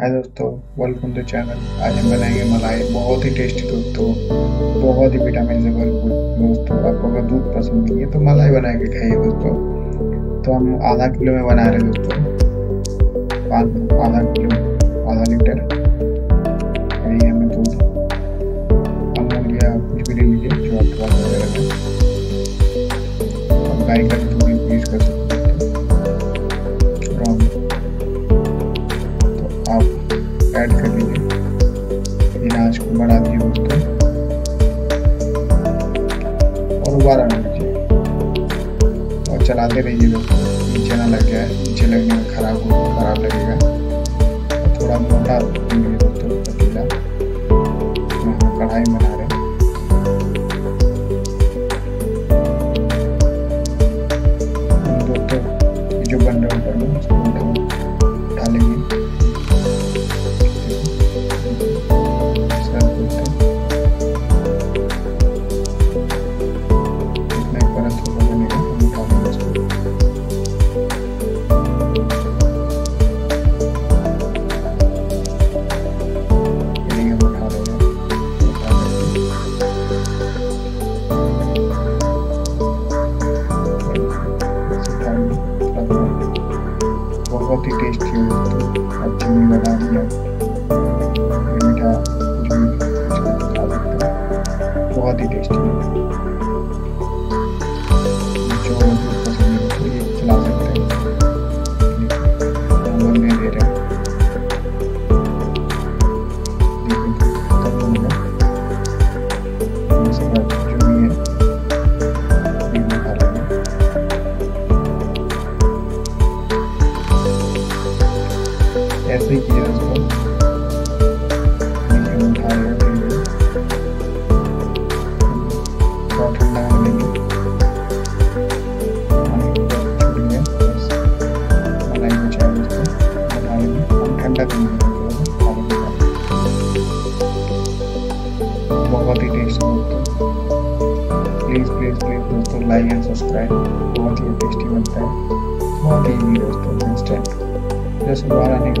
हाय दोस्तों welcome to channel आज हम बनाएँगे मलाई, बहुत ही टेस्टी दोस्तों, बहुत ही विटामिन से भरपूर। दोस्तों, आपको अगर दूध पसंद नहीं है तो मलाई बना के खाइए दोस्तों। तो हम आधा किलो में बना रहे हैं दोस्तों। आधा किलो, आधा लीटर। कुछ भी ले लीजिए, जो आपके पास अवेलेबल है। गाय का दूध। को बढ़ा होता है। और उबारा लीजिए और चलाते रहिए नीचे ना लग जाए नीचे लगने में खराब हो खराब लगेगा थोड़ा मोटा पतीला कढ़ाई बना बहुत ही टेस्टी है आप चीनी बना मीठा बहुत ही। टेस्टी है जो हम ठंडा करेंगे बहुत ही टेस्टी दोस्तों प्लीज़ प्लीज़ प्लीज़ दोस्तों लाइक एंड सब्सक्राइब बहुत ही टेस्टी बनता है। बहुत ही दोस्तों इंस्टेंट जैसे बाहर आने के